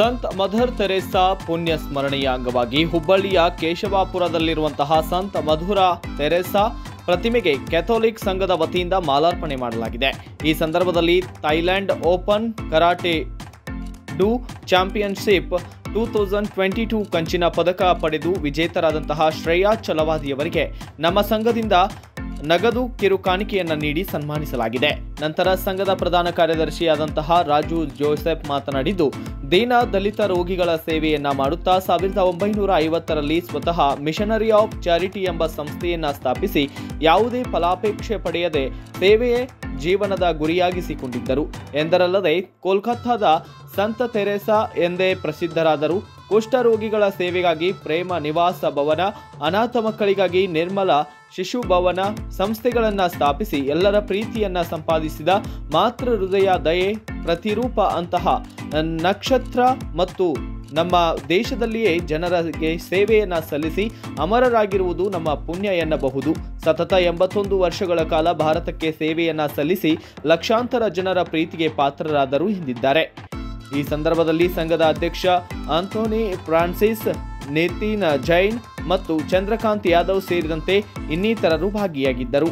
ಸಂತ್ ಮಧರ್ Teresa ಪುಣ್ಯ ಸ್ಮರಣೆಯ ಅಂಗವಾಗಿ ಹುಬ್ಬಳ್ಳಿಯ ಕೇಶವಾಪುರದಲ್ಲಿರುವಂತಹ ಸಂತ್ ಮಧುರ ತೆರೇಸಾ ಪ್ರತಿಮೆಗೆ ಕೆಥೋಲಿಕ್ ಸಂಘದ ವತಿಯಿಂದ ಮಾಲಾರ್ಪಣೆ ಮಾಡಲಾಗಿದೆ. ಈ ಸಂದರ್ಭದಲ್ಲಿ Thailand open karate do championship two thousand twenty two ಕಂಚಿನ ಪದಕ ಪಡೆದು ವಿಜೇತರಾದಂತಹ ಶ್ರೇಯಾ ಚಲವಾದಿಯವರಿಗೆ ನಮ್ಮ ಸಂಘದಿಂದ ನಗದು ಕಿರು ಕಾಣಿಕೆಯನ್ನು ನೀಡಿ ಸನ್ಮಾನಿಸಲಾಗಿದೆ. ನಂತರ ಸಂಘದ ಪ್ರಧಾನ ಕಾರ್ಯದರ್ಶಿಯಾದಂತಹ ರಾಜು ಜೋಸೆಫ್ ಮಾತನಾಡಿದ್ದು, ದೀನ ದಲಿತ ರೋಗಿಗಳ ಸೇವೆಯನ್ನ ಮಾಡುತ್ತಾ ಸಾವಿರದ ಒಂಬೈನೂರ ಐವತ್ತರಲ್ಲಿ ಸ್ವತಃ ಮಿಷನರಿ ಆಫ್ ಚಾರಿಟಿ ಎಂಬ ಸಂಸ್ಥೆಯನ್ನ ಸ್ಥಾಪಿಸಿ ಯಾವುದೇ ಫಲಾಪೇಕ್ಷೆ ಪಡೆಯದೆ ಸೇವೆಯೇ ಜೀವನದ ಗುರಿಯಾಗಿಸಿಕೊಂಡಿದ್ದರು. ಎಂದರಲ್ಲದೆ, ಕೋಲ್ಕತ್ತಾದ ಸಂತ ತೆರೇಸಾ ಎಂದೇ ಪ್ರಸಿದ್ಧರಾದರು. ಕುಷ್ಠರೋಗಿಗಳ ಸೇವೆಗಾಗಿ ಪ್ರೇಮ ನಿವಾಸ ಭವನ, ಅನಾಥ ಮಕ್ಕಳಿಗಾಗಿ ನಿರ್ಮಲ ಶಿಶು ಭವನ ಸಂಸ್ಥೆಗಳನ್ನು ಸ್ಥಾಪಿಸಿ ಎಲ್ಲರ ಪ್ರೀತಿಯನ್ನ ಸಂಪಾದಿಸಿದ ಮಾತೃ ಹೃದಯ ದಯೆ ಪ್ರತಿರೂಪ ಅಂತಹ ನಕ್ಷತ್ರ ಮತ್ತು ನಮ್ಮ ದೇಶದಲ್ಲಿಯೇ ಜನರಿಗೆ ಸೇವೆಯನ್ನು ಸಲ್ಲಿಸಿ ಅಮರರಾಗಿರುವುದು ನಮ್ಮ ಪುಣ್ಯ ಎನ್ನಬಹುದು. ಸತತ ಎಂಬತ್ತೊಂದು ವರ್ಷಗಳ ಕಾಲ ಭಾರತಕ್ಕೆ ಸೇವೆಯನ್ನು ಸಲ್ಲಿಸಿ ಲಕ್ಷಾಂತರ ಜನರ ಪ್ರೀತಿಗೆ ಪಾತ್ರರಾದರು ಎಂದಿದ್ದಾರೆ. ಈ ಸಂದರ್ಭದಲ್ಲಿ ಸಂಘದ ಅಧ್ಯಕ್ಷ ಆಂಥೋನಿ ಫ್ರಾನ್ಸಿಸ್ ನಿತಿನ್ ಜೈನ್ ಮತ್ತು ಚಂದ್ರಕಾಂತ್ ಯಾದವ್ ಸೇರಿದಂತೆ ಇನ್ನಿತರರು ಭಾಗಿಯಾಗಿದ್ದರು.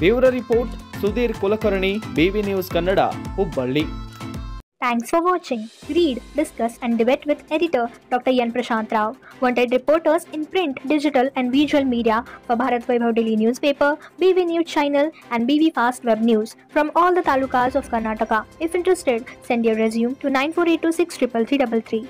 Bureau report Sudheer Kulkarni BV news Kannada Hubballi Thanks for watching. Read, discuss, and debate with editor Dr. Yan Prashant Rao. Wanted reporters in print, digital, and visual media for Bharat Vaibhav Daily Newspaper, BV News Channel, and BV Fast Web News from all the talukas of Karnataka. If interested, send your resume to 9482633333.